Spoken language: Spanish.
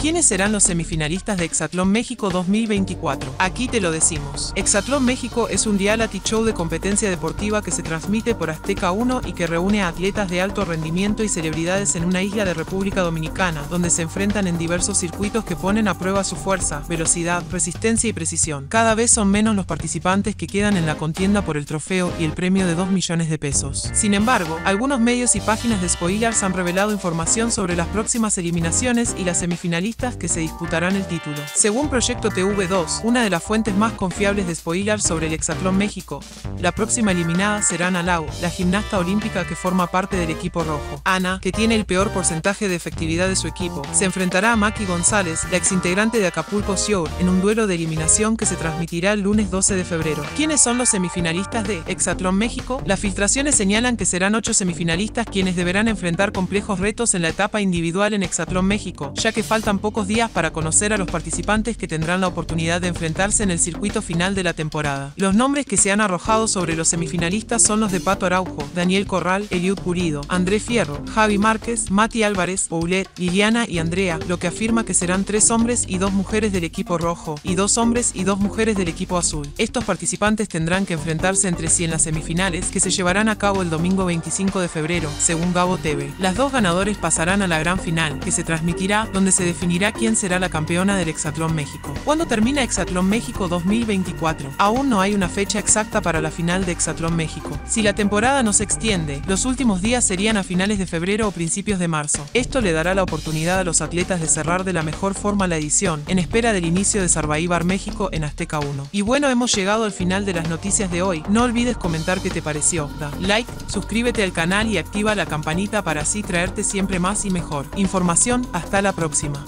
¿Quiénes serán los semifinalistas de Exatlón México 2024? Aquí te lo decimos. Exatlón México es un reality show de competencia deportiva que se transmite por Azteca 1 y que reúne a atletas de alto rendimiento y celebridades en una isla de República Dominicana, donde se enfrentan en diversos circuitos que ponen a prueba su fuerza, velocidad, resistencia y precisión. Cada vez son menos los participantes que quedan en la contienda por el trofeo y el premio de 2 millones de pesos. Sin embargo, algunos medios y páginas de spoilers han revelado información sobre las próximas eliminaciones y las semifinalistas que se disputarán el título. Según Proyecto TV2, una de las fuentes más confiables de spoilers sobre el Hexatlón México, la próxima eliminada será Ana la gimnasta olímpica que forma parte del equipo rojo. Ana, que tiene el peor porcentaje de efectividad de su equipo, se enfrentará a Maki González, la exintegrante de Acapulco Shore, en un duelo de eliminación que se transmitirá el lunes 12 de febrero. ¿Quiénes son los semifinalistas de Hexatlón México? Las filtraciones señalan que serán ocho semifinalistas quienes deberán enfrentar complejos retos en la etapa individual en Hexatlón México, ya que faltan pocos días para conocer a los participantes que tendrán la oportunidad de enfrentarse en el circuito final de la temporada. Los nombres que se han arrojado sobre los semifinalistas son los de Pato Araujo, Daniel Corral, Eliud Purido, André Fierro, Javi Márquez, Mati Álvarez, Poulet, Liliana y Andrea, lo que afirma que serán tres hombres y dos mujeres del equipo rojo, y dos hombres y dos mujeres del equipo azul. Estos participantes tendrán que enfrentarse entre sí en las semifinales, que se llevarán a cabo el domingo 25 de febrero, según Gabo TV. Las dos ganadores pasarán a la gran final, que se transmitirá, donde se definirá definirá quién será la campeona del Hexatlón México. ¿Cuándo termina Hexatlón México 2024? Aún no hay una fecha exacta para la final de Hexatlón México. Si la temporada no se extiende, los últimos días serían a finales de febrero o principios de marzo. Esto le dará la oportunidad a los atletas de cerrar de la mejor forma la edición, en espera del inicio de Sarbaíbar México en Azteca 1. Y bueno, hemos llegado al final de las noticias de hoy. No olvides comentar qué te pareció. Da like, suscríbete al canal y activa la campanita para así traerte siempre más y mejor. Información, hasta la próxima.